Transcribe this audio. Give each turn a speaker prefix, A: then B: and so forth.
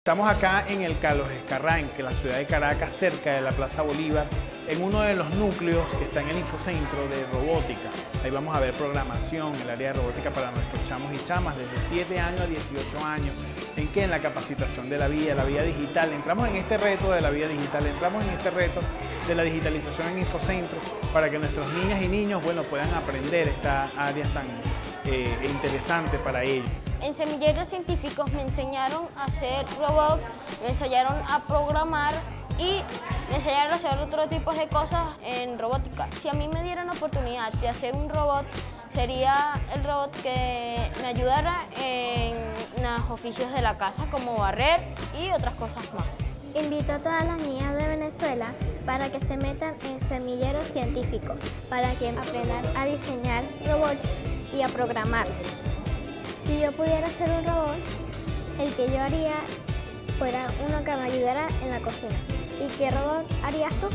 A: Estamos acá en el Carlos Escarrá, en la ciudad de Caracas, cerca de la Plaza Bolívar, en uno de los núcleos que está en el infocentro de robótica. Ahí vamos a ver programación, el área de robótica para nuestros chamos y chamas desde 7 años a 18 años. ¿En qué? En la capacitación de la vida, la vida digital. Entramos en este reto de la vida digital, entramos en este reto de la digitalización en infocentros para que nuestros niñas y niños bueno, puedan aprender esta área tan eh, interesante para ellos.
B: En semilleros científicos me enseñaron a hacer robots, me enseñaron a programar y me enseñaron a hacer otro tipo de cosas en robótica. Si a mí me dieran la oportunidad de hacer un robot, sería el robot que me ayudara en los oficios de la casa, como barrer y otras cosas más.
C: Invito a todas las niñas de Venezuela para que se metan en semilleros científicos, para que aprendan a diseñar robots y a programarlos. Si yo pudiera ser un robot, el que yo haría fuera uno que me ayudara en la cocina. ¿Y qué robot harías tú?